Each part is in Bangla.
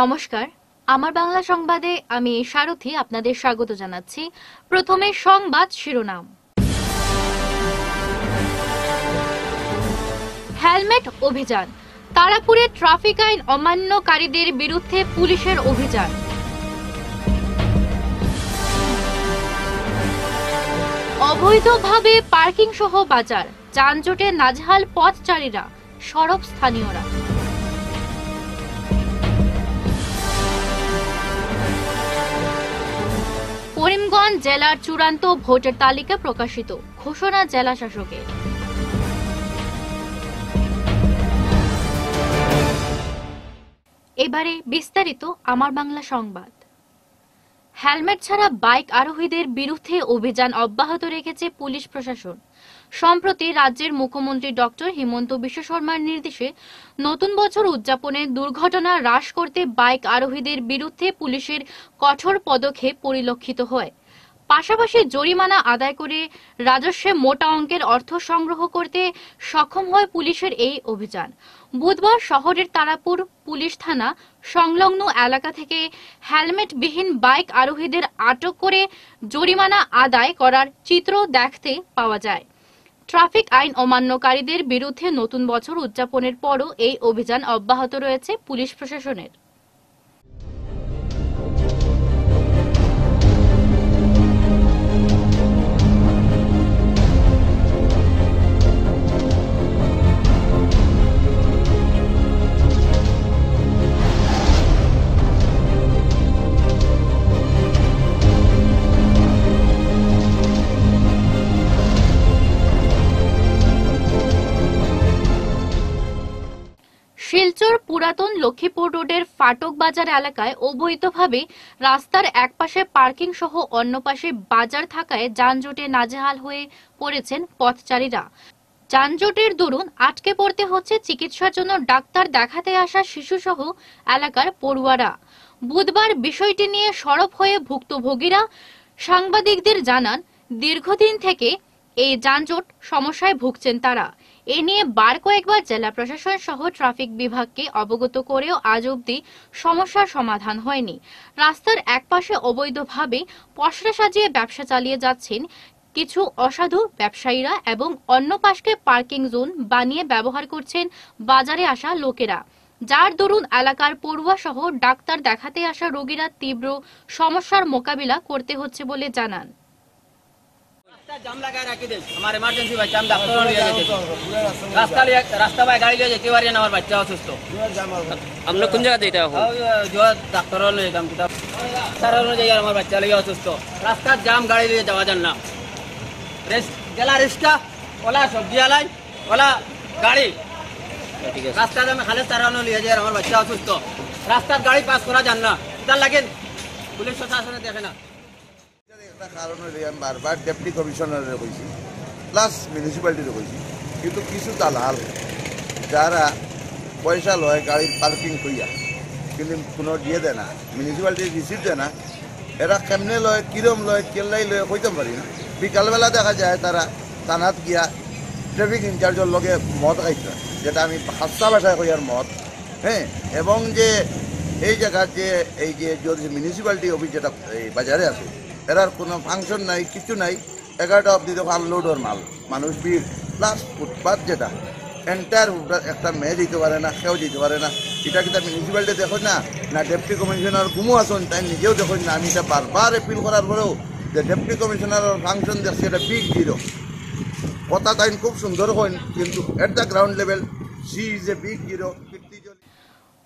নমস্কার। আমার বাংলা সংবাদে আমি সারথি আপনাদের স্বাগত জানাচ্ছি। প্রথমে সংবাদ শিরোনাম। হেলমেট অভিযান। তারাপুরে ট্রাফিক আইন অমান্যকারীদের বিরুদ্ধে পুলিশের অভিযান। অবৈধভাবে পার্কিং সহ বাজার। যানজটে নাজহাল পথচারীরা। সরব স্থানীয়রা। করিমগঞ্জ জেলার চূড়ান্ত ভোটের তালিকা প্রকাশিত। ঘোষণা জেলা শাসকের। এবারে বিস্তারিত আমার বাংলা সংবাদ। হেলমেট ছাড়া বাইক আরোহীদের বিরুদ্ধে অভিযান অব্যাহত রেখেছে পুলিশ প্রশাসন। সম্প্রতি রাজ্যের মুখ্যমন্ত্রী ডক্টর হিমন্ত বিশ্ব শর্মার নির্দেশে নতুন বছর উদযাপনে দুর্ঘটনা হ্রাস করতে বাইক আরোহীদের বিরুদ্ধে পুলিশের কঠোর পদক্ষেপ পরিলক্ষিত হয়। পাশাপাশি জরিমানা আদায় করে রাজস্বে মোটা অঙ্কের অর্থ সংগ্রহ করতে সক্ষম হয় পুলিশের এই অভিযান। বুধবার শহরের তারাপুর পুলিশ থানা সংলগ্ন এলাকা থেকে হেলমেটবিহীন বাইক আরোহীদের আটক করে জরিমানা আদায় করার চিত্র দেখতে পাওয়া যায়। ট্রাফিক আইন অমান্যকারীদের বিরুদ্ধে নতুন বছর উদযাপনের পরও এই অভিযান অব্যাহত রয়েছে পুলিশ প্রশাসনের। লক্ষ্মীপুর রোডের ফাটক বাজার এলাকায় অবৈধভাবে রাস্তার একপাশে পার্কিং সহ অন্য পাশে বাজার থাকায় যানজটে নাজেহাল হয়ে পড়েছেন পথচারীরা। যানজটের দরুন আটকে পড়তে হচ্ছে চিকিৎসার জন্য ডাক্তার দেখাতে আসা শিশুসহ এলাকার পড়ুয়ারা। বুধবার বিষয়টি নিয়ে সরব হয়ে ভুক্তভোগীরা সাংবাদিকদের জানান, দীর্ঘদিন থেকে এই যানজট সমস্যায় ভুগছেন তারা। এ নিয়ে বার কয়েকবার জেলা প্রশাসন সহ ট্রাফিক বিভাগকে অবগত করেও আজ অবধি সমস্যার সমাধান হয়নি। রাস্তার একপাশে অবৈধভাবে পসরা সাজিয়ে ব্যবসা চালিয়ে যাচ্ছেন কিছু অসাধু ব্যবসায়ীরা এবং অন্য পাশকে পার্কিং জোন বানিয়ে ব্যবহার করছেন বাজারে আসা লোকেরা। যার দরুন এলাকার পড়ুয়া সহ ডাক্তার দেখাতে আসা রোগীরা তীব্র সমস্যার মোকাবিলা করতে হচ্ছে বলে জানান রাস্তা জাম লাগায় রাখি দেন আমার এমার্জেন্সি বাচ্চা আমি ডাক্তার লিয়ে যেতে। রাস্তা লিয়ে রাস্তা বাই গাড়ি লিয়ে যেতে পারি না আমার বাচ্চা অসুস্থ। আমরা কোন জায়গা যেটা এখন ডাক্তার লিয়ে যেতাম ডাক্তার অনুযায়ী আমার বাচ্চা লিয়ে অসুস্থ। রাস্তার জাম গাড়ি লিয়ে যাওয়া যান না। রেস জেলা রিক্সা ওলা সবজি আলাই ওলা গাড়ি। ঠিক আছে। খালে তারা লিয়ে যায় আমার বাচ্চা অসুস্থ। রাস্তার গাড়ি পাস করা যান না। তার লাগেন? পুলিশ প্রশাসনে দেখে না। একটা কারণ আমি বারবার ডেপুটি কমিশনারে কইছি প্লাস মিউনিসিপ্যালিটিরে কইছি। কিন্তু কিছু দালাল যারা পয়সা লয়, গাড়ির পার্কিং কইয়া কিন্তু কোনো দিয়ে দেয় না মিউনিসিপ্যালিটি রিসিভ দেয় না, এরা কেমনে লয়, কিরম লয়, কেল্লাই লয়, কইতে পারি না। বিকালবেলা দেখা যায় তারা থানাত গিয়া ট্রাফিক ইনচার্জের লগে মদ খাইছে, যেটা আমি হাস্তা ভাষায় কই আর মদ। হ্যাঁ এবং যে এই জায়গার যে এই যে যদি মিউনিসিপ্যালিটি অফিস যেটা এই বাজারে আছে এরার কোনো ফাংশন নাই, কিছু নাই। এগারোটা অবধি দেখো আনলোডর মাল। মানুষ ভিড়। প্লাস ফুটপাথ যেটা এন্টায়ার একটা মেয়ে দিতে পারে না সেও দিতে পারে না। এটা কিন্তু মিউনিসিপ্যালিটি দেখো না? না ডেপুটি কমিশনার গুমো আসুন, তাই নিজেও দেখুন না। আমি এটা বারবার এপিল করার পরেও যে ডেপুটি কমিশনারের ফাংশন দেখছি, এটা বিগ জিরো কথা তাই খুব সুন্দর হন কিন্তু at the ground level she is a big zero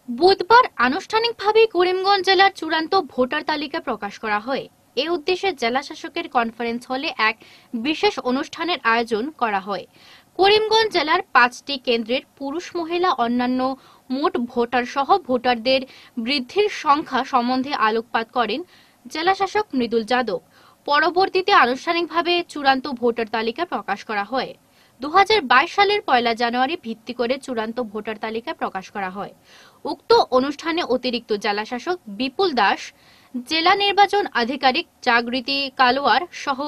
বুধবার আনুষ্ঠানিকভাবে করিমগঞ্জ জেলার চূড়ান্ত ভোটার তালিকা প্রকাশ করা হয়। এ উদ্দেশ্যে জেলা শাসকের কনফারেন্স হলে এক বিশেষ অনুষ্ঠানের আয়োজন করা হয়। করিমগঞ্জ জেলার পাঁচটি কেন্দ্রের পুরুষ, মহিলা, অন্যান্য মোট ভোটার সহ ভোটারদের বৃদ্ধির সংখ্যা সম্বন্ধে আলোকপাত করেন জেলা শাসক মৃদুল যাদব। পরবর্তীতে আনুষ্ঠানিকভাবে চূড়ান্ত ভোটার তালিকা প্রকাশ করা হয়। দু হাজার বাইশ সালের পয়লা জানুয়ারি ভিত্তি করে চূড়ান্ত ভোটার তালিকা প্রকাশ করা হয়। উক্ত অনুষ্ঠানে অতিরিক্ত জেলাশাসক বিপুল দাস জেলা নির্বাচন আধিকারিক জাগৃতি কালোয়ার সহ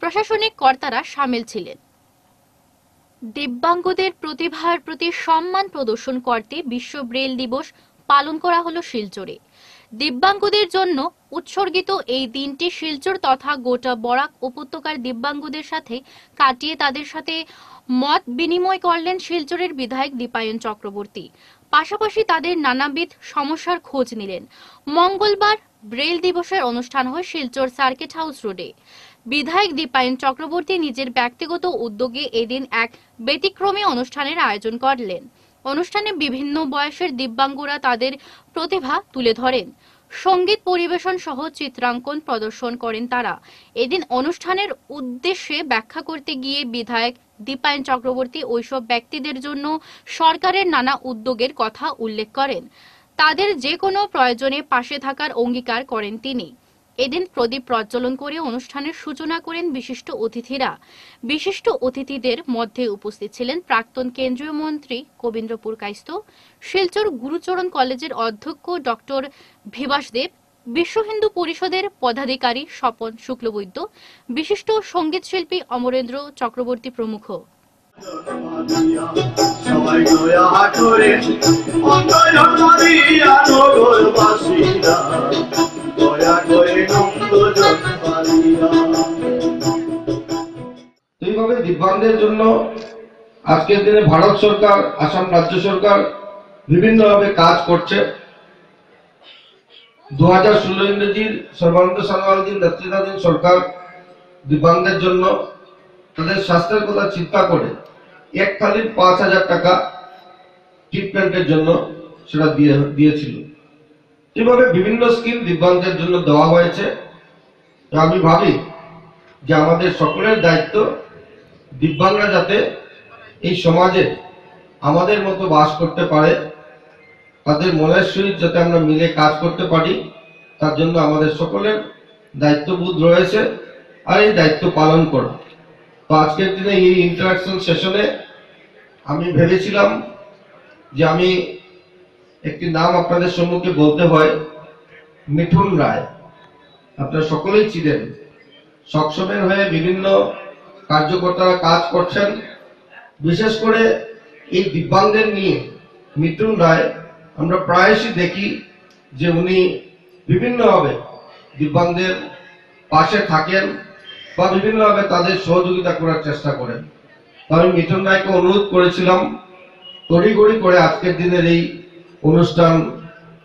প্রশাসনিক কর্তারা সামিল ছিলেন। দিব্যাঙ্গদের প্রতিভার প্রতি সম্মান প্রদর্শন করতে বিশ্ব ব্রেল দিবস পালন করা হলো শিলচরে। দিব্যাঙ্গদের জন্য উৎসর্গিত এই দিনটি শিলচর তথা গোটা বরাক উপত্যকার দিব্যাঙ্গদের সাথে কাটিয়ে তাদের সাথে মত বিনিময় করলেন শিলচরের বিধায়ক দীপায়ন চক্রবর্তী। পাশাপাশি তাদের নানাবিধ সমস্যার খোঁজ নিলেন। মঙ্গলবার ব্রেল দিবসের অনুষ্ঠান হয় শিলচর সার্কিট হাউস রোডে। বিধায়ক দীপায়ন চক্রবর্তী নিজের ব্যক্তিগত উদ্যোগে এদিন এক ব্যতিক্রমী অনুষ্ঠানের আয়োজন করলেন। অনুষ্ঠানে বিভিন্ন বয়সের দিব্যাঙ্গরা তাদের প্রতিভা তুলে ধরেন। সংগীত পরিবেশন সহ চিত্রাঙ্কন প্রদর্শন করেন তারা। এদিন অনুষ্ঠানের উদ্দেশ্যে ব্যাখ্যা করতে গিয়ে বিধায়ক দীপায়ন চক্রবর্তী ওইসব ব্যক্তিদের জন্য সরকারের নানা উদ্যোগের কথা উল্লেখ করেন। তাদের যে কোনো প্রয়োজনে পাশে থাকার অঙ্গীকার করেন তিনি। এদিন প্রদীপ প্রজ্বলন করে অনুষ্ঠানের সূচনা করেন বিশিষ্ট অতিথিরা। বিশিষ্ট অতিথিদের মধ্যে উপস্থিত ছিলেন প্রাক্তন কেন্দ্রীয় মন্ত্রী কবীন্দ্রপুর কাইস্ত, শিলচর গুরুচরণ কলেজের অধ্যক্ষ ডক্টর ভিবাস দেব, বিশ্ব হিন্দু পরিষদের পদাধিকারী স্বপন শুক্লবৈদ্য, বিশিষ্ট সংগীত শিল্পী অমরেন্দ্র চক্রবর্তী প্রমুখ। সবাই দয়া জন্য আজকের দিনে ভারত সরকার, আসাম রাজ্য সরকার কাজ করছে। দু হাজার ষোলো ইংরেজির সর্বানন্দ নেতৃত্বাধীন সরকার জন্য তাদের স্বাস্থ্যের কথা চিন্তা করে এক খালি পাঁচ হাজার টাকা ট্রিটমেন্টের জন্য সেটা দিয়ে, দিয়েছিল। এভাবে বিভিন্ন স্কিম দিব্যাঙ্গদের জন্য দেওয়া হয়েছে। আমি ভাবি যে আমাদের সকলের দায়িত্ব দিব্যাঙ্গরা যাতে এই সমাজে আমাদের মতো বাস করতে পারে, তাদের মনের সহিত যাতে আমরা মিলে কাজ করতে পারি, তার জন্য আমাদের সকলের দায়িত্ববোধ রয়েছে আর এই দায়িত্ব পালন করা। তো আজকের দিনে এই ইন্টারাকশন সেশনে আমি ভেবেছিলাম যে আমি একটি নাম আপনাদের সম্মুখে বলতে হয় মিঠুন রায়। আপনারা সকলেই চিনেন। সক্ষমের হয়ে বিভিন্ন কার্যকর্তারা কাজ করছেন। বিশেষ করে এই দিব্যাঙ্গদের নিয়ে মিঠুন রায় আমরা প্রায়শই দেখি যে উনি বিভিন্নভাবে দিব্যাঙ্গদের পাশে থাকেন। বা বিভিন্নভাবে তাদের সহযোগিতা করার চেষ্টা করেন। আমি মিঠুন রায়কে অনুরোধ করেছিলাম, তড়িঘড়ি করে আজকের দিনের এই অনুষ্ঠান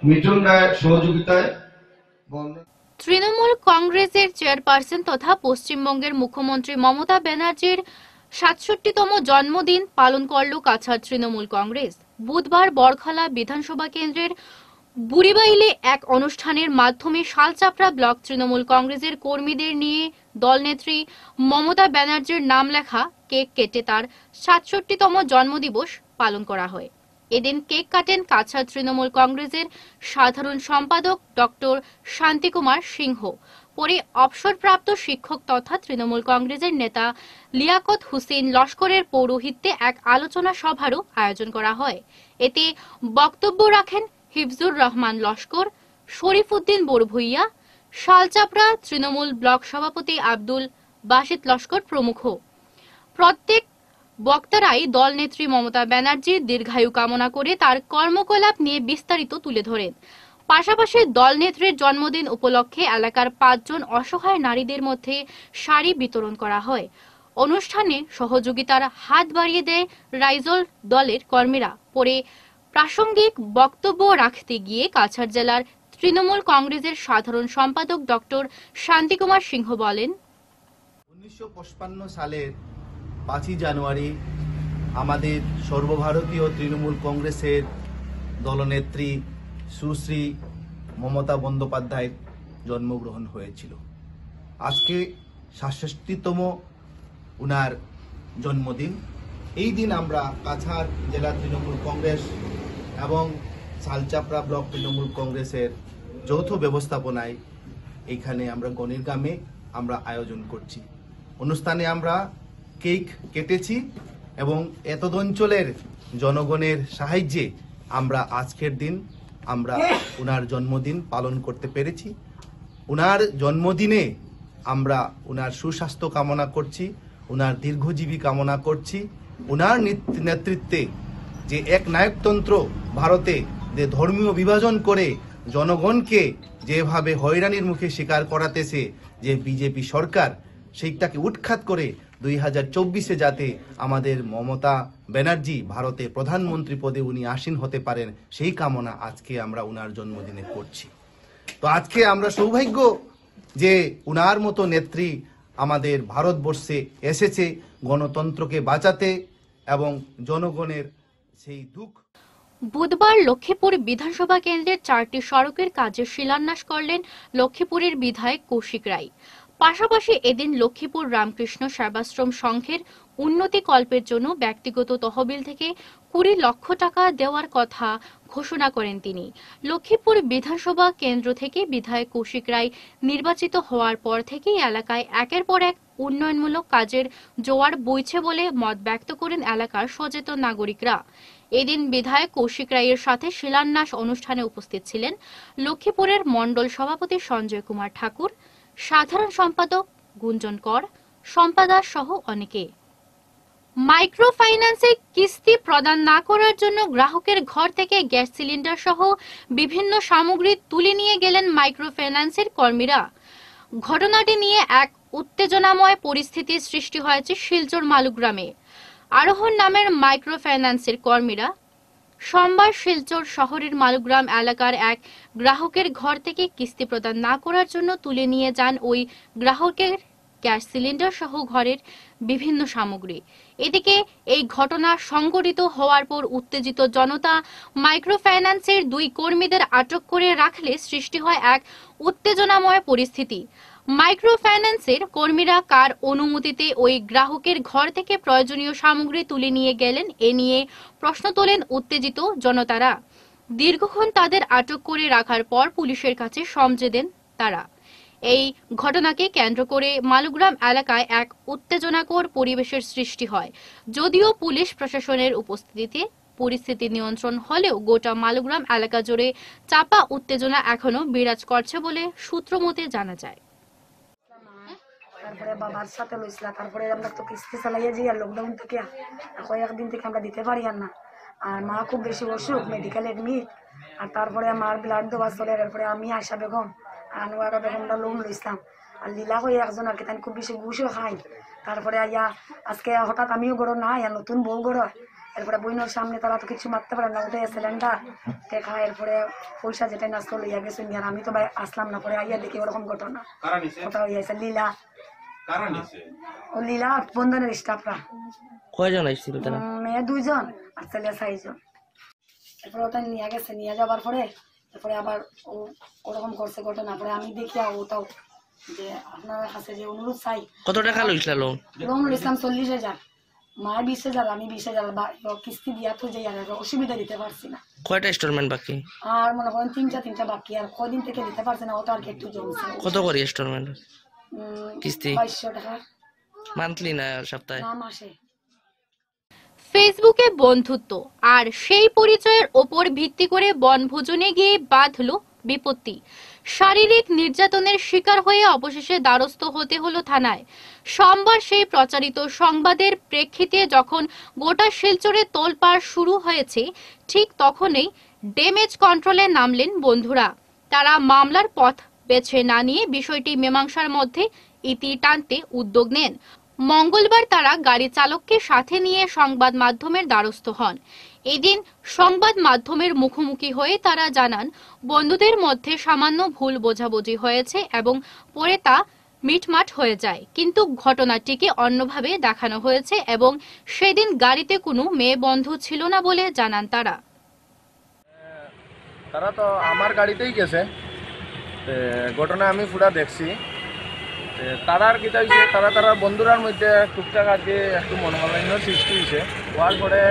মিঠুন রায়ের সহযোগিতায় তৃণমূল কংগ্রেসের চেয়ারপারসন তথা পশ্চিমবঙ্গের মুখ্যমন্ত্রী মমতা ব্যানার্জির সাতষট্টিতম জন্মদিন পালন করল কাছাড় তৃণমূল কংগ্রেস। বুধবার বরখালা বিধানসভা কেন্দ্রের বুড়িবাইলে এক অনুষ্ঠানের মাধ্যমে শালচাপড়া ব্লক তৃণমূল কংগ্রেসের কর্মীদের নিয়ে দলনেত্রী মমতা ব্যানার্জির নাম লেখা কেক কেটে তার সাতষট্টিতম জন্মদিবস পালন করা হয়। এদিন কেক কাটেন কাছাড় তৃণমূল কংগ্রেসের সাধারণ সম্পাদক ডক্টর শান্তিকুমার সিংহ। পরে অবসরপ্রাপ্ত শিক্ষক তথা তৃণমূল কংগ্রেসের নেতা লিয়াকত হুসেন লস্করের পৌরোহিত্যে এক আলোচনা সভারও আয়োজন করা হয়। এতে বক্তব্য রাখেন হিফজুর রহমান লস্কর শরীফ উদ্দিন বড়ভুইয়া শালচাপড়া তৃণমূল ব্লক সভাপতি আব্দুল বাসিত লস্কর প্রমুখ। প্রত্যেক বক্তারাই দলনেত্রী মমতা ব্যানার্জির দীর্ঘায়ু কামনা করে তার কর্মকলাপ নিয়ে বিস্তারিত তুলে ধরেন। পাশাপাশি দলনেত্রীর জন্মদিন উপলক্ষে এলাকার পাঁচজন অসহায় নারীদের মধ্যে শাড়ি বিতরণ করা হয়। অনুষ্ঠানে সহযোগিতার হাত বাড়িয়ে দেয় রাইজল দলের কর্মীরা। পরে প্রাসঙ্গিক বক্তব্য রাখতে গিয়ে কাছাড় জেলার তৃণমূল কংগ্রেসের সাধারণ সম্পাদক ডক্টর শান্তিকুমার সিংহ বলেন, উনিশশো সালের পাঁচই জানুয়ারি আমাদের সর্বভারতীয় তৃণমূল কংগ্রেসের দলনেত্রী সুশ্রী মমতা বন্দ্যোপাধ্যায়ের জন্মগ্রহণ হয়েছিল। আজকে সাতষট্টিতম উনার জন্মদিন। এই দিন আমরা কাছাড় জেলা তৃণমূল কংগ্রেস এবং সালচাপড়া ব্লক তৃণমূল কংগ্রেসের যৌথ ব্যবস্থাপনায় এইখানে আমরা গণির গ্রামে আমরা আয়োজন করছি। অনুষ্ঠানে আমরা কেক কেটেছি এবং এতদ অঞ্চলের জনগণের সাহায্যে আমরা আজকের দিন, আমরা ওনার জন্মদিন পালন করতে পেরেছি। ওনার জন্মদিনে আমরা ওনার সুস্বাস্থ্য কামনা করছি ওনার দীর্ঘজীবী কামনা করছি। ওনার নেত- নেতৃত্বে যে এক নায়কতন্ত্র ভারতে যে ধর্মীয় বিভাজন করে জনগণকে যেভাবে হয়রানির মুখে স্বীকার করাতেছে যে বিজেপি সরকার, সেইটাকে উৎখাত করে দুই হাজার চব্বিশে যাতে আমাদের মমতা ব্যানার্জি ভারতে প্রধানমন্ত্রী পদে উনি আসীন হতে পারেন, সেই কামনা আজকে আমরা উনার জন্মদিনে করছি। তো আজকে আমরা সৌভাগ্য যে উনার মতো নেত্রী আমাদের ভারতবর্ষে এসেছে গণতন্ত্রকে বাঁচাতে এবং জনগণের সেই দুঃখ বুধবার লক্ষ্মীপুর বিধানসভা কেন্দ্রের চারটি সড়কের কাজের শিলান্যাস করলেন লক্ষ্মীপুরের বিধায়ক কৌশিক রায়। পাশাপাশি এদিন লক্ষ্মীপুর রামকৃষ্ণ সেবাশ্রম সংঘের উন্নতি কল্পের জন্য ব্যক্তিগত তহবিল থেকে কুড়ি লক্ষ টাকা দেওয়ার কথা ঘোষণা করেন তিনি। লক্ষ্মীপুর বিধানসভা কেন্দ্র থেকে বিধায়ক কৌশিক রায় নির্বাচিত হওয়ার পর থেকেই এলাকায় একের পর এক উন্নয়নমূলক কাজের জোয়ার বইছে বলে মত ব্যক্ত করেন এলাকার সচেতন নাগরিকরা। এদিন বিধায়ক কৌশিক রায়ের সাথে শিলান্যাস অনুষ্ঠানে উপস্থিত ছিলেন লক্ষ্মীপুরের মণ্ডল সভাপতি সঞ্জয় কুমার ঠাকুর, সাধারণ সম্পাদক গুঞ্জন কর সম্পাদাস সহ অনেকে। মাইক্রো ফাইন্যান্সে কিস্তি প্রদান না করার জন্য গ্রাহকের ঘর থেকে গ্যাস সিলিন্ডার সহ বিভিন্ন সামগ্রী তুলে নিয়ে গেলেন মাইক্রো ফাইন্যান্সের কর্মীরা। ঘটনাটি নিয়ে এক উত্তেজনাময় পরিস্থিতির সৃষ্টি হয়েছে শিলচর মালুগ্রামে আরোহণ নামের মাইক্রো ফাইন্যান্সের কর্মীরা সোমবার শিলচর শহরের মালুগ্রাম এলাকার এক গ্রাহকের ঘর থেকে কিস্তি প্রদান না করার জন্য তুলে নিয়ে যান ওই গ্রাহকের গ্যাস সিলিন্ডার সহ ঘরের বিভিন্ন সামগ্রী। এদিকে এই ঘটনা সংঘটিত হওয়ার পর উত্তেজিত জনতা মাইক্রো ফাইন্যান্সের দুই কর্মীদের আটক করে রাখলে সৃষ্টি হয় এক উত্তেজনাময় পরিস্থিতি। মাইক্রো ফাইন্যান্সের কর্মীরা কার অনুমতিতে ওই গ্রাহকের ঘর থেকে প্রয়োজনীয় সামগ্রী তুলে নিয়ে গেলেন, এ নিয়ে প্রশ্ন তোলেন উত্তেজিত জনতারা। দীর্ঘক্ষণ তাদের আটক করে রাখার পর পুলিশের কাছে সমঝে দেন তারা। এই ঘটনাকে কেন্দ্র করে মালুগ্রাম এলাকায় এক উত্তেজনাকর পরিবেশের সৃষ্টি হয়। যদিও পুলিশ প্রশাসনের উপস্থিতিতে পরিস্থিতি নিয়ন্ত্রণ হলেও গোটা মালুগ্রাম এলাকা জুড়ে চাপা উত্তেজনা এখনও বিরাজ করছে বলে সূত্রমতে জানা যায়। তারপরে বাবার সাথে লইছিলা তারপরে আমরা তো কিস্তি চালাইয়া যাই আর লকডাউন থেকে। কয়েকদিন থেকে আমরা দিতে পারি আর না। আর মা খুব বেশি অসুখ মেডিকেল এডমিট আর তারপরে আমার ব্লাড দেওয়া চলে তারপরে আমি আশা বেগম আর আনোয়ারা বেগমটা লোন লইছিলাম। আর লীলা হয়ে একজন আর কি তাই খুব বেশি ঘুষও খাই তারপরে আইয়া আজকে হঠাৎ আমিও গড়ো নাই আর নতুন বউ গড়ো এরপরে বইনোর সামনে তারা তো কিছু মারতে পারে না ওটা সিলিন্ডার টেকা এরপরে পয়সা যেটা নাচতো লইয়া গেছে আর আমি তো ভাই আসলাম না পরে আইয়া দেখি ওরকম ঘটনা। কোথাও হইয়াছে লীলা। ও লীলা বন্ধনের স্টাফরা কয়জন আসছিল তারা? মেয়ে দুইজন আর ছেলে চারজন তারপরে ওটা নিয়ে গেছে নিয়ে যাবার পরে তারপরে আবার ও ওরকম করছে ঘটনা। পরে আমি দেখিয়া ওটাও যে আপনার কাছে যে অনুরোধ চাই। কত টাকা লইছিল লোন লোন ইসলাম চল্লিশ হাজার। মা বিশ হাজার আমি বিশ হাজার বা কিস্তি দিয়া তো যাই আর অসুবিধা দিতে পারছি না। কয়টা ইনস্টলমেন্ট বাকি? আর মনে করেন তিনটা তিনটা বাকি। আর কদিন থেকে দিতে পারছে না ওটা আর কি একটু জমছে। কত করে ইনস্টলমেন্ট কিস্তি? মান্থলি না সপ্তাহে? না মাসে। ফেসবুকে বন্ধুত্ব আর সেই পরিচয়ের ওপর ভিত্তি করে বনভোজনে গিয়ে বাঁধল বিপত্তি। শারীরিক নির্যাতনের শিকার হয়ে অবশেষে দ্বারস্থ হতে হলো থানায়। সোমবার সেই প্রচারিত সংবাদের প্রেক্ষিতে যখন গোটা শিলচরে তোলপাড় শুরু হয়েছে ঠিক তখনই ড্যামেজ কন্ট্রোলে নামলেন বন্ধুরা। তারা মামলার পথ বেছে না নিয়ে বিষয়টি মীমাংসার মধ্যে ইতি টানতে উদ্যোগ নেন। মঙ্গলবার তারা গাড়ি চালককে সাথে নিয়ে সংবাদ মাধ্যমের দ্বারস্থ হন। এদিন সংবাদ মাধ্যমের মুখোমুখি হয়ে তারা জানান, বন্ধুদের মধ্যে সামান্য ভুল বোঝাবুঝি হয়েছে এবং পরে তা মিটমাট হয়ে যায়। কিন্তু ঘটনাটিকে অন্যভাবে দেখানো হয়েছে এবং সেদিন গাড়িতে কোনো মেয়ে বন্ধু ছিল না বলে জানান তারা। তারা তো আমার গাড়িতেই গেছে। ঘটনা আমি পুরা দেখছি। তারার কিতা হয়েছে তারা তারা বন্ধুরার মধ্যে টুকটাক আর কি একটু মনোমালিন্য সৃষ্টি হয়েছে হওয়ার পরে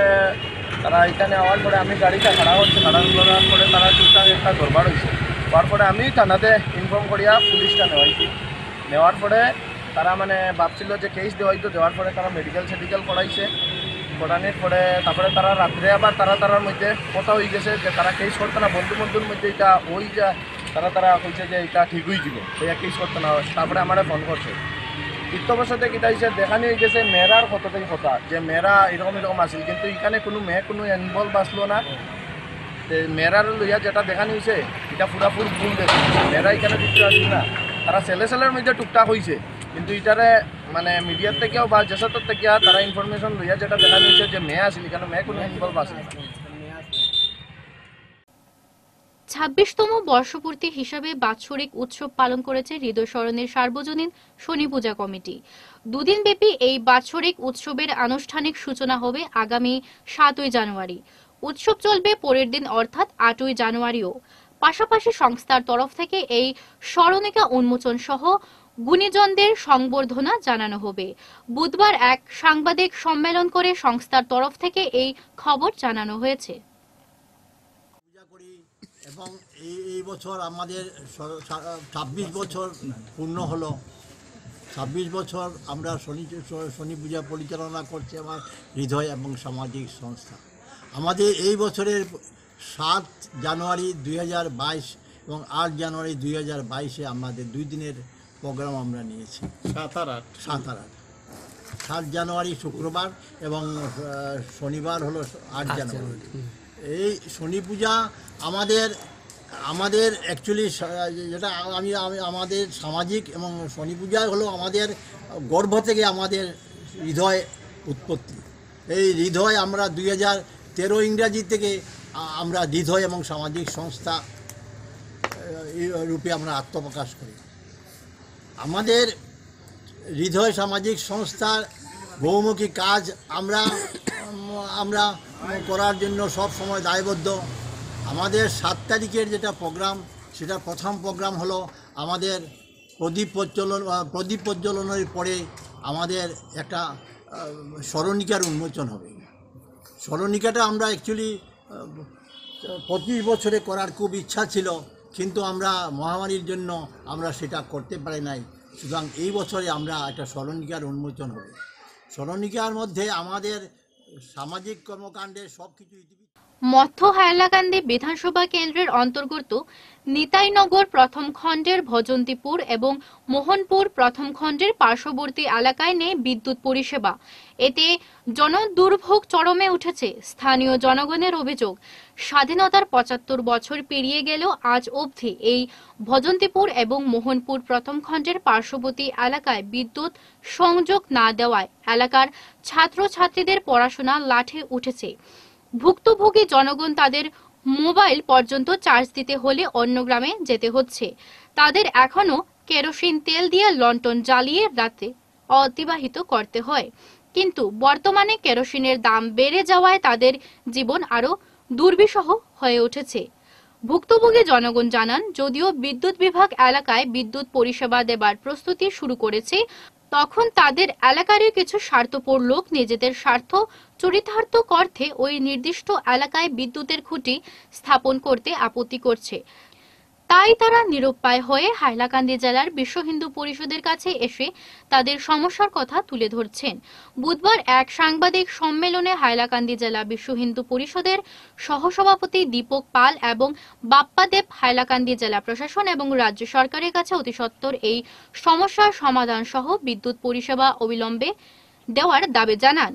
তারা এখানে হওয়ার পরে আমি গাড়িটা খাড়া হচ্ছে খাড়া করার পরে তারা টুকটাক একটা দরবার হয়েছে হওয়ার পরে আমি থানাতে ইনফর্ম করিয়া পুলিশটা নেওয়াইছি। নেওয়ার পরে তারা মানে ভাবছিল যে কেস দেওয়াইতো দেওয়ার পরে তারা মেডিকেল সেডিকেল করাইছে করানোর পরে তারপরে তারা রাত্রে আবার তারা তারার মধ্যে কথা হয়ে গেছে, যে তারা কেস করতে না বন্ধু বন্ধুর মধ্যে এটা ওই যা তারা তারা কইছে যে এটা ঠিক হয়ে যাব সেটা কেস করতে না তারপরে আমারে ফোন করছে। ইত্যবসাতে কিতা হয়েছে দেখানি হয়ে গেছে মেয়েরার কতটাই কথা, যে মেয়েরা এরকম এরকম আছিল, কিন্তু এখানে কোনো মেয়ে কোনো ইনভলভ আসলো না। মেয়েরার লইয়া যেটা দেখানি হয়েছে এটা পুরাপুর ভুল দেখি। মেয়েরা এখানে যুক্ত আছে না। তারা ছেলে ছেলের মধ্যে টুকটাক হয়েছে কিন্তু এটারে মানে মিডিয়ার থেকেও বা জেসাতের থেকে তারা ইনফরমেশন লইয়া যেটা দেখানি হয়েছে যে মেয়ে আসিল কেন মেয়ে কোনো ইনভলভ আসে না ছাব্বিশতম বর্ষপূর্তি হিসাবে বাৎসরিক উৎসব পালন করেছে হৃদয় স্মরণের সার্বজনীন শনি পূজা কমিটি। দুদিন ব্যাপী এই বাৎসরিক উৎসবের আনুষ্ঠানিক সূচনা হবে আগামী সাতই জানুয়ারি। উৎসব চলবে পরের দিন অর্থাৎ আটই জানুয়ারিও। পাশাপাশি সংস্থার তরফ থেকে এই স্মরণিকা উন্মোচন সহ গুণীজনদের সংবর্ধনা জানানো হবে। বুধবার এক সাংবাদিক সম্মেলন করে সংস্থার তরফ থেকে এই খবর জানানো হয়েছে। এবং এই এই বছর আমাদের ছাব্বিশ বছর পূর্ণ হলো। ছাব্বিশ বছর আমরা শনি শনি পূজা পরিচালনা করছি আমার হৃদয় এবং সামাজিক সংস্থা। আমাদের এই বছরের সাত জানুয়ারি দুই হাজার বাইশ এবং আট জানুয়ারি দুই হাজার বাইশে আমাদের দুই দিনের প্রোগ্রাম আমরা নিয়েছি। সাত আর আট। সাত আর আট। সাত জানুয়ারি শুক্রবার এবং শনিবার হলো আট জানুয়ারি। এই শনি পূজা আমাদের আমাদের অ্যাকচুয়ালি যেটা আমি আমি, আমাদের সামাজিক এবং শনি পূজা হলো আমাদের গর্ভ থেকে আমাদের হৃদয় উৎপত্তি। এই হৃদয় আমরা দুই হাজার তেরো ইংরাজি থেকে আমরা হৃদয় এবং সামাজিক সংস্থা রূপে আমরা আত্মপ্রকাশ করি। আমাদের হৃদয় সামাজিক সংস্থার বহুমুখী কাজ আমরা আমরা করার জন্য সব সময় দায়বদ্ধ। আমাদের সাত তারিখের যেটা প্রোগ্রাম, সেটা প্রথম প্রোগ্রাম হলো আমাদের প্রদীপ প্রজ্বলন প্রদীপ প্রজ্বলনের পরে আমাদের একটা স্মরণিকার উন্মোচন হবে। স্মরণিকাটা আমরা অ্যাকচুয়ালি পঁচিশ বছরে করার খুব ইচ্ছা ছিল, কিন্তু আমরা মহামারীর জন্য আমরা সেটা করতে পারি নাই। সুতরাং এই বছরে আমরা একটা স্মরণিকার উন্মোচন হবে। স্মরণিকার মধ্যে আমাদের সামাজিক কর্মকাণ্ডের সব কিছু মধ্য হাইলাকান্দি বিধানসভা কেন্দ্রের অন্তর্গত নিতাইনগর প্রথম খণ্ডের ভজন্তীপুর এবং মোহনপুর প্রথম খণ্ডের পার্শ্ববর্তী এলাকায় নেই বিদ্যুৎ পরিষেবা। এতে জনদুর্ভোগ চরমে উঠেছে স্থানীয় জনগণের অভিযোগ। স্বাধীনতার পঁচাত্তর বছর পেরিয়ে গেলেও আজ অবধি এই ভজন্তীপুর এবং মোহনপুর প্রথম খণ্ডের পার্শ্ববর্তী এলাকায় বিদ্যুৎ সংযোগ না দেওয়ায় এলাকার ছাত্রছাত্রীদের পড়াশোনা লাঠে উঠেছে। ভুক্তভোগী জনগণ তাদের মোবাইল পর্যন্ত চার্জ দিতে হলে অন্য গ্রামে যেতে হচ্ছে। তাদের এখনও কেরোসিন তেল দিয়ে লন্ঠন জ্বালিয়ে রাতে অতিবাহিত করতে হয়। কিন্তু বর্তমানে কেরোসিনের দাম বেড়ে যাওয়ায় তাদের জীবন আরও দুর্বিষহ হয়ে উঠেছে। ভুক্তভোগী জনগণ জানান, যদিও বিদ্যুৎ বিভাগ এলাকায় বিদ্যুৎ পরিষেবা দেবার প্রস্তুতি শুরু করেছে তখন তাদের এলাকারই কিছু স্বার্থপর লোক নিজেদের স্বার্থ চরিতার্থ অর্থে ওই নির্দিষ্ট এলাকায় বিদ্যুতের খুঁটি স্থাপন করতে আপত্তি করছে। তাই তারা নিরুপায় হয়ে হাইলাকান্দি জেলার বিশ্ব হিন্দু পরিষদের কাছে এসে তাদের সমস্যার কথা তুলে ধরছেন। বুধবার এক সাংবাদিক সম্মেলনে হাইলাকান্দি জেলা বিশ্ব হিন্দু পরিষদের সহসভাপতি দীপক পাল এবং বাপ্পাদেব হাইলাকান্দি জেলা প্রশাসন এবং রাজ্য সরকারের কাছে অতি এই সমস্যার সমাধান সহ বিদ্যুৎ পরিষেবা অবিলম্বে দেওয়ার দাবি জানান।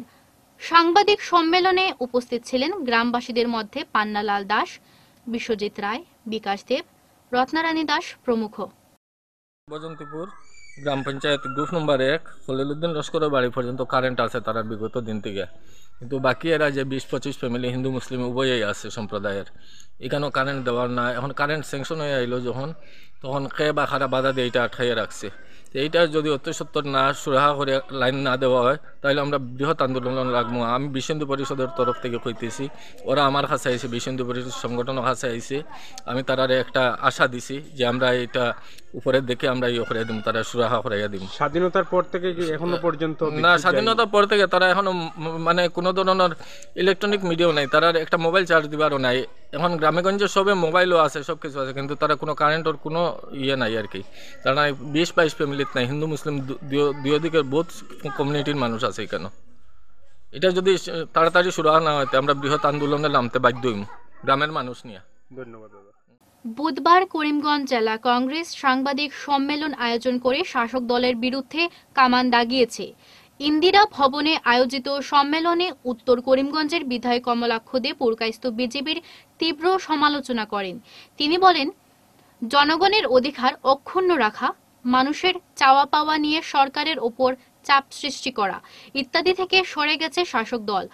সাংবাদিক সম্মেলনে উপস্থিত ছিলেন গ্রামবাসীদের মধ্যে পান্নালাল দাস, বিশ্বজিৎ রায়, বিকাশ দেব রত্নারানী দাস প্রমুখ। বজন্তীপুর গ্রাম পঞ্চায়েত গ্রুপ নম্বর এক খলিলুদ্দিন লস্করের বাড়ি পর্যন্ত কারেন্ট আছে তারা বিগত দিন থেকে। কিন্তু বাকি এরা যে বিশ পঁচিশ ফ্যামিলি হিন্দু, মুসলিম উভয়ই আছে সম্প্রদায়ের। এখানেও কারেন্ট দেওয়ার না এখন কারেন্ট স্যাংশন হয়ে আইলো যখন, তখন কে বা খারাপ বাধা দিয়ে এটা আটকাইয়ে রাখছে? এইটা যদি অতি সত্তর না সুরাহা করে লাইন না দেওয়া হয় তাহলে আমরা বৃহৎ আন্দোলন লাগবো। আমি বিশেন্দু পরিষদের তরফ থেকে কইতেছি ওরা আমার কাছে আইছে বিশেন্দু পরিষদ সংগঠনের কাছে আইছে। আমি তারারে একটা আশা দিছি যে আমরা এটা উপরের দেখে আমরা ইয়ে করে দিব তারা সুরাহা করাইয়া দিব স্বাধীনতার পর থেকে কি এখনও পর্যন্ত না স্বাধীনতার পর থেকে তারা এখনও মানে কোনো ধরনের ইলেকট্রনিক মিডিয়াও নাই তারা একটা মোবাইল চার্জ দিবারও নাই। এখন গ্রামেগঞ্জে সবে মোবাইলও আছে সব কিছু আছে কিন্তু তারা কোনো কারেন্টর কোনো ইয়ে নাই আর কি। তারা বিশ বাইশ ফ্যামিলিত নাই। হিন্দু মুসলিম দুই- দুই দিকের বহুত কমিউনিটির মানুষ আছে এখানে এটা যদি তাড়াতাড়ি শুরু না হয় আমরা বৃহৎ আন্দোলনে নামতে বাধ্য হইম। গ্রামের মানুষ নিয়ে। ধন্যবাদ বুধবার করিমগঞ্জ জেলা কংগ্রেস সাংবাদিক সম্মেলন আয়োজন করে শাসক দলের বিরুদ্ধে কামান দাগিয়েছে। ইন্দিরা ভবনে আয়োজিত সম্মেলনে উত্তর করিমগঞ্জের বিধায়ক কমলাক্ষ দে পুরকাইস্ত বিজেপির তীব্র সমালোচনা করেন। তিনি বলেন জনগণের অধিকার অক্ষুণ্ণ রাখা মানুষের চাওয়া পাওয়া নিয়ে সরকারের ওপর চাপ সৃষ্টি করা ইত্যাদি থেকে সরে গেছে শাসক দল।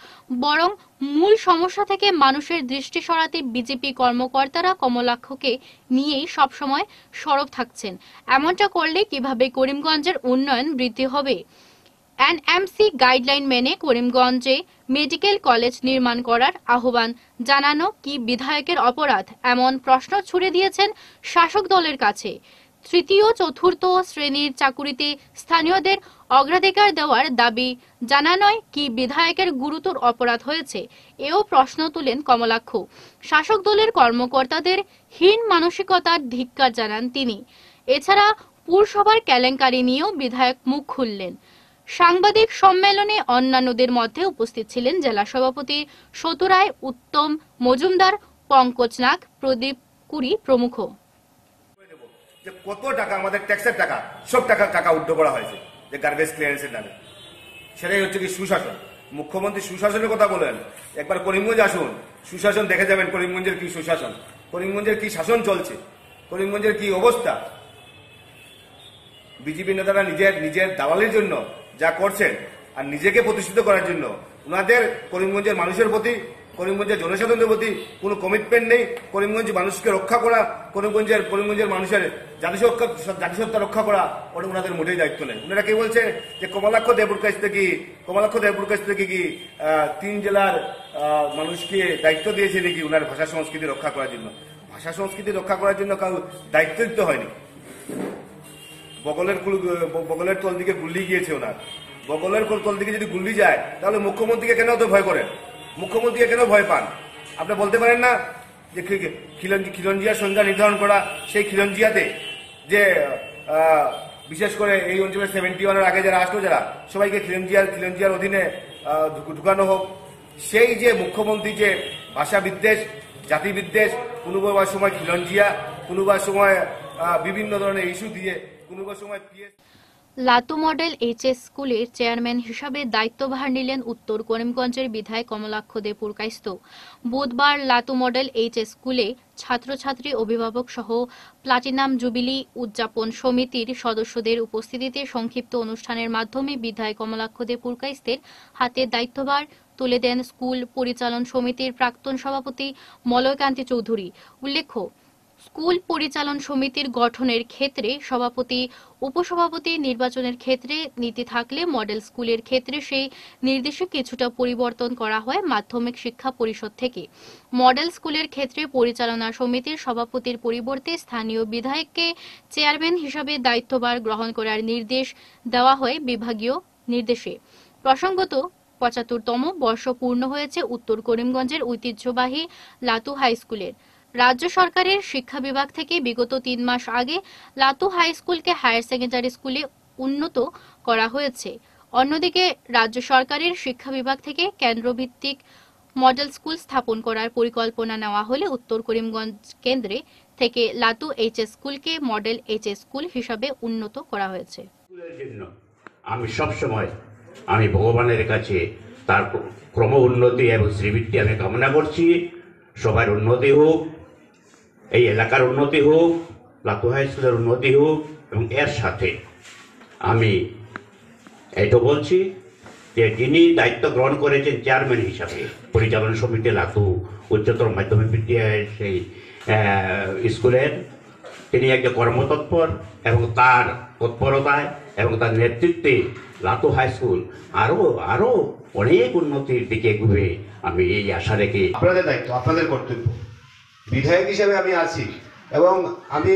বরং মূল সমস্যা থেকে মানুষের দৃষ্টি সরাতে বিজেপি কর্মকর্তারা কমলাক্ষকে নিয়েই সবসময় সরব থাকছেন। এমনটা করলে কীভাবে করিমগঞ্জের উন্নয়ন বৃদ্ধি হবে? এনএমসি গাইডলাইন মেনে করিমগঞ্জে মেডিকেল কলেজ নির্মাণ করার আহ্বান জানানো কি বিধায়কের অপরাধ এমন প্রশ্ন ছুড়ে দিয়েছেন শাসক দলের কাছে। তৃতীয়, চতুর্থ শ্রেণির চাকুরিতে স্থানীয়দের অগ্রাধিকার দেওয়ার দাবি জানা নয় কি বিধায়কের গুরুতর অপরাধ হয়েছে, এও প্রশ্ন তুলেন কমলাক্ষ। শাসক দলের কর্মকর্তাদের হীন মানসিকতার ধিক্কার জানান তিনি। এছাড়া পুরসভার কেলেঙ্কারি নিয়েও বিধায়ক মুখ খুললেন। সাংবাদিক সম্মেলনে অন্যান্যদের মধ্যে উপস্থিত ছিলেন জেলা সভাপতি সতুরায় উত্তম মজুমদার, পঙ্কজ নাগ, প্রদীপ কুরি প্রমুখ। যে কত টাকা, আমাদের ট্যাক্সের টাকা, সব টাকা টাকা উদ্ধ করা হয়েছে, যে গার্বেজ ক্লিয়ারেন্সের নামে। সেটাই হচ্ছে কি সুশাসন। মুখ্যমন্ত্রী সুশাসনের কথা বলেন একবার করিমগঞ্জ আসুন, সুশাসন দেখে যাবেন করিমগঞ্জের কি সুশাসন। করিমগঞ্জের কি শাসন চলছে? করিমগঞ্জের কি অবস্থা? বিজেপি নেতারা নিজের নিজের দালালির জন্য যা করছেন, আর নিজেকে প্রতিষ্ঠিত করার জন্য ওনাদের করিমগঞ্জের মানুষের প্রতি করিমগঞ্জের জনসাধারণের প্রতি কোনো কমিটমেন্ট নেই। করিমগঞ্জ মানুষকে রক্ষা করা, করিমগঞ্জের করিমগঞ্জের মানুষের জাতিসত্তা জাতিসত্তা রক্ষা করা ওটা ওনাদের মোটেই দায়িত্ব নেই। ওনারা কি বলছে যে কমলাক্ষ দেবুর কাছ থেকে, কমলাক্ষ দেবুর কাছ থেকে কি তিন জেলার মানুষকে দায়িত্ব দিয়েছে নাকি ওনার ভাষা সংস্কৃতি রক্ষা করার জন্য? ভাষা সংস্কৃতি রক্ষা করার জন্য কারও দায়িত্ব দিতে হয়নি। বগলের বগলের তল দিকে গুল্লি গিয়েছে ওনার। বগলের তল দিকে যদি গুল্লি যায়, তাহলে মুখ্যমন্ত্রীকে কেন তো ভয় করেন? মুখ্যমন্ত্রীকে কেন ভয় পান? আপনি বলতে পারেন না যে খিলঞ্জিয়ার সংখ্যা নির্ধারণ করা সেই খিলঞ্জিয়াতে যে বিশেষ করে এই অঞ্চলে সেভেন্টি ওয়ানের আগে যারা আসলো যারা সবাইকে খিলঞ্জিয়ার খিলঞ্জিয়ার অধীনে ঢুকানো হোক। সেই যে মুখ্যমন্ত্রী যে ভাষা বিদ্বেষ, জাতি বিদ্বেষ কোনোবার সময় খিলঞ্জিয়া কোনোবার সময় বিভিন্ন ধরনের ইস্যু দিয়ে কোনোবার সময় পিএস লাতু মডেল এইচএস স্কুলের চেয়ারম্যান হিসাবে দায়িত্বভার নিলেন উত্তর করিমগঞ্জের বিধায়ক কমলাক্ষ দে পুরকাইস্ত বুধবার লাতু মডেল এইচএস স্কুলে ছাত্রছাত্রী অভিভাবক সহ প্লাটিনাম জুবিলি উদযাপন সমিতির সদস্যদের উপস্থিতিতে সংক্ষিপ্ত অনুষ্ঠানের মাধ্যমে বিধায়ক কমলাক্ষ দে পুরকাইস্তের হাতে দায়িত্বভার তুলে দেন স্কুল পরিচালন সমিতির প্রাক্তন সভাপতি মলয়কান্তি চৌধুরী। উল্লেখ্য স্কুল পরিচালন সমিতির গঠনের ক্ষেত্রে সভাপতি, উপসভাপতি নির্বাচনের ক্ষেত্রে নীতি থাকলে মডেল স্কুলের ক্ষেত্রে সেই নির্দেশে কিছুটা পরিবর্তন করা হয় মাধ্যমিক শিক্ষা পরিষদ থেকে। মডেল স্কুলের ক্ষেত্রে পরিচালনা সমিতির সভাপতির পরিবর্তে স্থানীয় বিধায়ককে চেয়ারম্যান হিসাবে দায়িত্বভার গ্রহণ করার নির্দেশ দেওয়া হয় বিভাগীয় নির্দেশে। প্রসঙ্গত, পঁচাত্তরতম বর্ষ পূর্ণ হয়েছে উত্তর করিমগঞ্জের ঐতিহ্যবাহী লাতু হাই স্কুলের। রাজ্য সরকারের শিক্ষা বিভাগ থেকে বিগত তিন মাস আগে লাতু হাই স্কুলকে হায়ার সেকেন্ডারি স্কুলে উন্নত করা হয়েছে। অন্যদিকে রাজ্য সরকারের শিক্ষা বিভাগ থেকে কেন্দ্রভিত্তিক মডেল স্কুল স্থাপন করার পরিকল্পনা নেওয়া হলে উত্তর করিমগঞ্জ কেন্দ্রে থেকে লাতু এইচএস স্কুলকে মডেল এইচএস স্কুল হিসাবে উন্নত করা হয়েছে। আমি সব সময় আমি ভগবানের কাছে তার ক্রম উন্নতি এবং শ্রীবৃত্তি আমি কামনা করছি। সবার উন্নতি হোক এই এলাকার উন্নতি হোক লাতু হাই স্কুলের উন্নতি হোক, এবং এর সাথে আমি এটা বলছি যে যিনি দায়িত্ব গ্রহণ করেছেন চেয়ারম্যান হিসাবে, পরিচালনা সমিতি লাতু, উচ্চতর মাধ্যমিক বিদ্যালয়ের সেই স্কুলের, তিনি একজন কর্মতৎপর এবং তার তৎপরতায় এবং তার নেতৃত্বে লাতু হাই স্কুল আরও আরও অনেক উন্নতির দিকে এগুবে আমি এই আশা রেখে আপনাদের দায়িত্ব, আপনাদের কর্তব্য। বিধায়ক হিসেবে আমি আছি। এবং আমি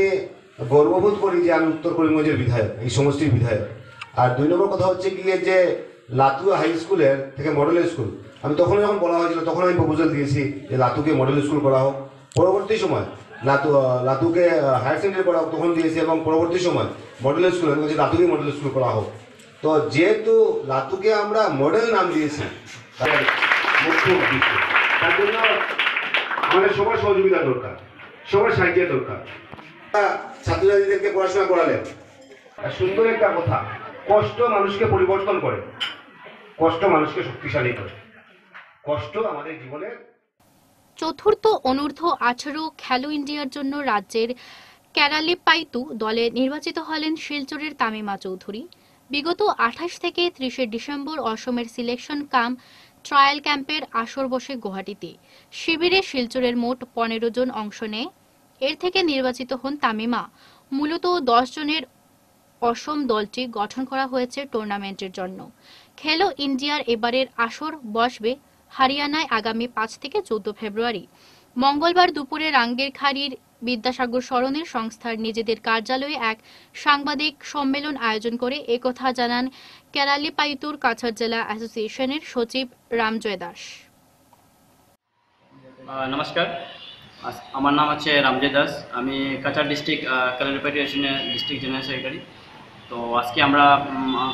গর্ববোধ করি যে আমি উত্তর করিমগঞ্জের বিধায়ক, এই সমষ্টির বিধায়ক। আর দুই নম্বর কথা হচ্ছে গিয়ে যে লাতুয়া হাই স্কুলের থেকে মডেল স্কুল আমি তখন যখন বলা হয়েছিল, তখন আমি প্রপোজাল দিয়েছি যে লাতুকে মডেল স্কুল করা হোক। পরবর্তী সময় লাতু লাতুকে হায়ার সেকেন্ডারি করা হোক, তখন দিয়েছি এবং পরবর্তী সময় মডেল স্কুল আমি বলছি লাতুকে মডেল স্কুল করা হোক। তো যেহেতু লাতুকে আমরা মডেল নাম দিয়েছি তার জন্য আমাদের সবার সহযোগিতা দরকার সবার সাহায্যের দরকার। ছাত্রছাত্রীদেরকে পড়াশোনা করালেন? সুন্দর একটা কথা কষ্ট মানুষকে পরিবর্তন করে কষ্ট মানুষকে শক্তিশালী করে। কষ্ট আমাদের জীবনের চতুর্থ অনূর্ধ্ব আঠারো খেলো ইন্ডিয়ার জন্য রাজ্যের ক্যারালিপাইতু দলে নির্বাচিত হলেন শিলচরের তামিমা চৌধুরী। বিগত আঠাশ থেকে ত্রিশে ডিসেম্বর অসমের সিলেকশন কাম ট্রায়াল ক্যাম্পের আসর বসে গুয়াহাটিতে। শিবিরে শিলচরের মোট পনেরো জন অংশ নেয়। এর থেকে নির্বাচিত হন তামিমা। মূলত দশ জনের অসম দলটি গঠন করা হয়েছে টুর্নামেন্টের জন্য। খেলো ইন্ডিয়ার এবারের আসর বসবে হারিয়ানায় আগামী পাঁচ থেকে চৌদ্দ ফেব্রুয়ারি। মঙ্গলবার দুপুরে রাঙ্গের খাড়ির বিদ্যাসাগর স্মরণের সংস্থার নিজেদের কার্যালয়ে এক সাংবাদিক সম্মেলন আয়োজন করে একথা জানান কেরালি পাইতুর কাছাড় জেলা অ্যাসোসিয়েশনের সচিব রামজয় দাস। নমস্কার। আমার নাম হচ্ছে রামজয় দাস। আমি কাছাড় ডিস্ট্রিক্ট অ্যাসোসিয়েশনের ডিস্ট্রিক্ট জেনারেল সেক্রেটারি তো আজকে আমরা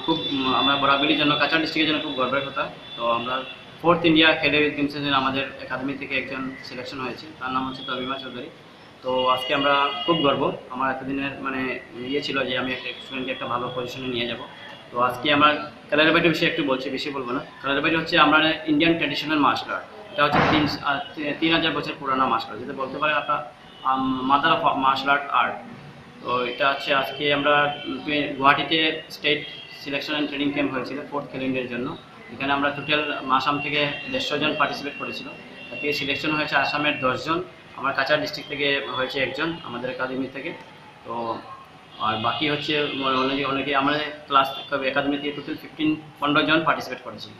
খুব আমরা বরাবরই জন্য কাছাড় ডিস্ট্রিক্টের জন্য খুব গর্বের কথা। তো আমরা ফোর্থ ইন্ডিয়া খেলে গেমসের জন্য আমাদের একাডেমি থেকে একজন সিলেকশন হয়েছে। তার নাম হচ্ছে তবিমা চৌধুরী। তো আজকে আমরা খুব গর্ব। আমার এতদিনের মানে ইয়ে ছিল যে আমি একটা স্টুডেন্টকে একটা ভালো পজিশনে নিয়ে যাব। তো আজকে আমরা কালারিবাইটের বিষয়ে একটু বলছি, বেশি বলব না। কালারিবাইট হচ্ছে আমরা ইন্ডিয়ান ট্র্যাডিশনাল মার্শাল আর্ট এটা হচ্ছে তিন তিন হাজার বছর পুরানো মার্শাল আর্ট যেটা বলতে পারেন আপনার mother of martial art art তো এটা হচ্ছে আজকে আমরা গুয়াহাটিতে state selection and training camp হয়েছিল ফোর্থ ক্যালেন্ডারের জন্য। এখানে আমরা টোটাল আসাম থেকে দেড়শো জন পার্টিসিপেট করেছিল। থেকে সিলেকশন হয়েছে আসামের দশজন আমার কাছাড় ডিস্ট্রিক্ট থেকে হয়েছে একজন, আমাদের একাডেমি থেকে। তো, আর বাকি হচ্ছে, অনেকে অনেকে আমাদের ক্লাস একাডেমি থেকে টোটাল ফিফটিন পনেরো জন পার্টিসিপেট করেছে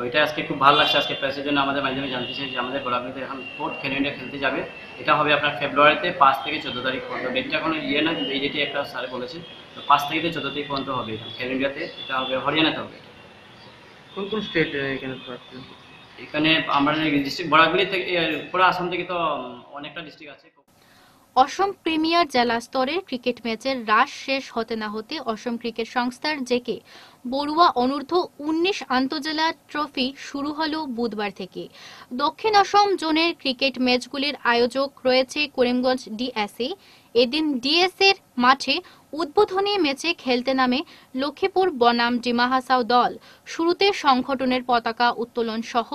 তো এটা আজকে খুব ভালো লাগছে আজকে প্রেসের জন্য আমাদের মাধ্যমে জানতে চাই যে আমাদের গোলাপিতে এখন ফোর্থ খেলেন্ডে খেলতে যাবে। এটা হবে আপনার ফেব্রুয়ারিতে পাঁচ থেকে চোদ্দ তারিখ পর্যন্ত। ডেটটা এখনও ইয়ে না কিন্তু এই ডেটে একটা স্যার বলেছে। তো পাঁচ থেকে চোদ্দ তারিখ পর্যন্ত হবে খেলো ইন্ডিয়াতে। এটা হবে হরিয়ানাতে হবে। কোন কোন স্টেট এখানে এখানে আমরা ডিস্ট্রিক্ট বরাগুলি থেকে পুরো আসাম থেকে তো অনেকটা ডিস্ট্রিক্ট আছে। অসম প্রিমিয়ার জেলা স্তরের ক্রিকেট ম্যাচের রাশ শেষ হতে না হতে অসম ক্রিকেট সংস্থার জেকে বড়ুয়া অনূর্ধ্ব উনিশ আন্তজেলা ট্রফি শুরু হল বুধবার থেকে। দক্ষিণ অসম জোনের ক্রিকেট ম্যাচগুলির আয়োজক রয়েছে করিমগঞ্জ ডিএসএ এদিন ডিএসএর মাঠে উদ্বোধনী ম্যাচে খেলতে নামে লক্ষ্মীপুর বনাম ডিমাহাসাও দল। শুরুতে সংগঠনের পতাকা উত্তোলন সহ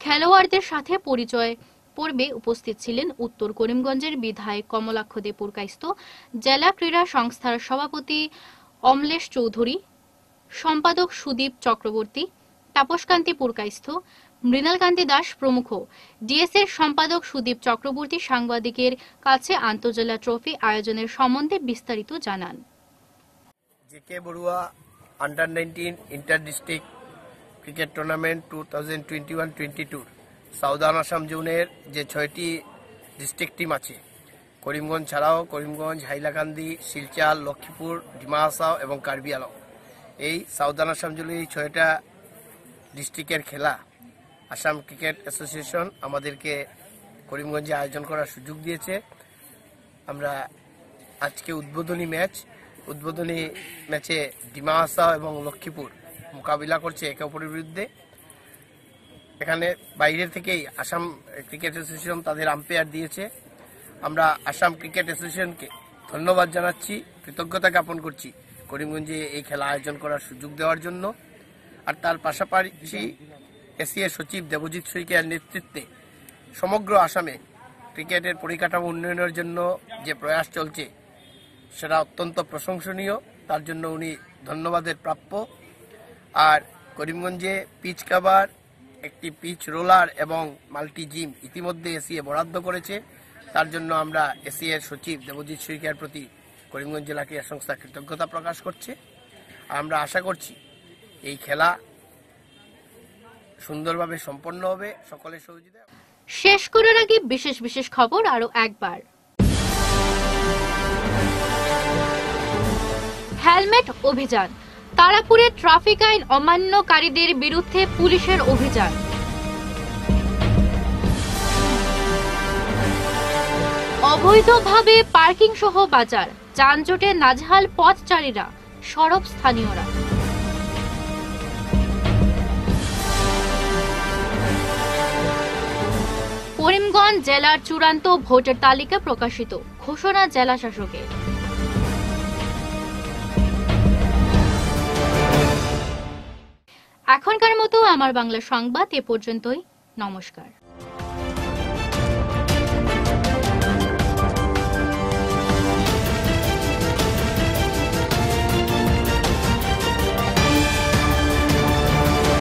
খেলোয়াড়দের সাথে পরিচয় পর্বে উপস্থিত ছিলেন উত্তর করিমগঞ্জের বিধায়ক কমলাক্ষ দে জেলা ক্রীড়া সংস্থার সভাপতি অমলেশ চৌধুরী সম্পাদক সুদীপ চক্রবর্তী, তাপসকান্তি পুরকাইস্থ মৃণালকান্তি দাস প্রমুখ। ডিএসএর সম্পাদক সুদীপ চক্রবর্তী সাংবাদিকের কাছে আন্তজেলা ট্রফি আয়োজনের সম্বন্ধে বিস্তারিত জানান। JK Barua under nineteen inter district cricket tournament two thousand twenty one twenty two southern Assam জোনের যে ছয়টি ডিস্ট্রিক্ট টিম আছে, করিমগঞ্জ ছাড়াও করিমগঞ্জ, হাইলাকান্দি, শিলচার, লক্ষ্মীপুর, ডিমা হাসাও এবং কার্বি আলম। এই সাউদার্ন আসাম জোনের এই ছয়টা ডিস্ট্রিক্টের খেলা, আসাম ক্রিকেট অ্যাসোসিয়েশন আমাদেরকে করিমগঞ্জে আয়োজন করার সুযোগ দিয়েছে। আমরা আজকে উদ্বোধনী ম্যাচ, উদ্বোধনী ম্যাচে ডিমা হাসাও এবং লক্ষ্মীপুর মোকাবিলা করছে একে অপরের বিরুদ্ধে। এখানে বাইরে থেকেই আসাম ক্রিকেট অ্যাসোসিয়েশন তাদের আম্পায়ার দিয়েছে। আমরা আসাম ক্রিকেট অ্যাসোসিয়েশনকে ধন্যবাদ জানাচ্ছি, কৃতজ্ঞতা জ্ঞাপন করছি। করিমগঞ্জে এই খেলা আয়োজন করার সুযোগ দেওয়ার জন্য। আর তার পাশাপাশি এসিএ সচিব দেবজিৎ শইকিয়ার নেতৃত্বে সমগ্র আসামে ক্রিকেটের পরিকাঠামো উন্নয়নের জন্য যে প্রয়াস চলছে, সেটা অত্যন্ত প্রশংসনীয়। তার জন্য উনি ধন্যবাদের প্রাপ্য। আর করিমগঞ্জে পিচ কাভার, একটি পিচ রোলার এবং মাল্টি জিম ইতিমধ্যে এসিএ বরাদ্দ করেছে। তার জন্য আমরা এসিএর সচিব দেবজিৎ শইকিয়ার প্রতি করিমগঞ্জ জেলা ক্রীড়া সংস্থা কৃতজ্ঞতা প্রকাশ করছে। আমরা আশা করছি এই খেলা সুন্দরভাবে সম্পন্ন হবে। সকলের সহযোগিতা শেষ করার আগে বিশেষ বিশেষ খবর আরও একবার। হেলমেট অভিযান। তারাপুরে ট্রাফিক আইন অমান্যকারীদের বিরুদ্ধে পুলিশের অভিযান। অবৈধভাবে পার্কিং সহ বাজার। যানজটে নাজহাল পথচারীরা, সরব স্থানীয়রা। করিমগঞ্জ জেলার চূড়ান্ত ভোটার তালিকা প্রকাশিত, ঘোষণা জেলা শাসকের। এখনকার মতো আমার বাংলা সংবাদ এ পর্যন্তই। নমস্কার।